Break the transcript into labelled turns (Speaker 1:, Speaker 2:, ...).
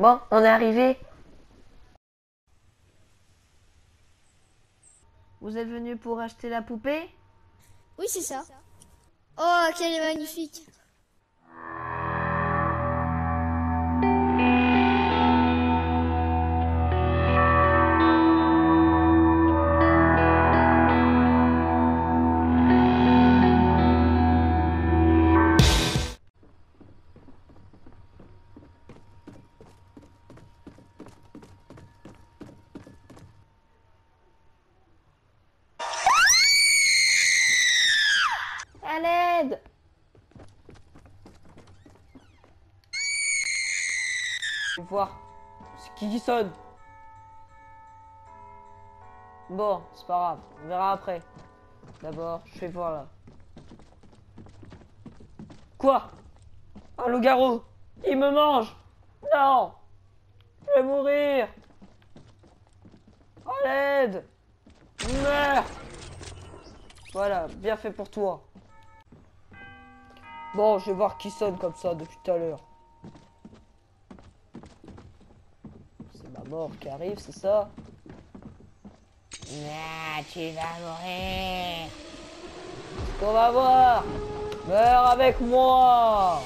Speaker 1: Bon, on est arrivé. Vous êtes venu pour acheter la poupée?
Speaker 2: Oui, c'est ça. Oh, qu'elle est magnifique.
Speaker 1: À l'aide Je vais voir. C'est qui qui sonne Bon, c'est pas grave. On verra après. D'abord, je vais voir là. Quoi? Un loup-garou Il me mange Non Je vais mourir À l'aide Meurs Voilà, bien fait pour toi. Bon, je vais voir qui sonne comme ça depuis tout à l'heure. C'est ma mort qui arrive, c'est ça? Ah, tu vas mourir. Ce qu'on va voir Meurs avec moi